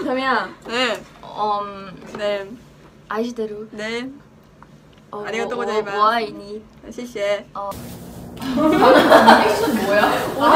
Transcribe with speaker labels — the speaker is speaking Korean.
Speaker 1: 그러면
Speaker 2: 네.
Speaker 1: 음,
Speaker 2: 네.
Speaker 1: 아이시대로
Speaker 2: 네.
Speaker 1: 어,
Speaker 2: 아리가또 고자이마스.
Speaker 1: 와이니.
Speaker 2: 谢谢.
Speaker 1: 어.
Speaker 3: 아,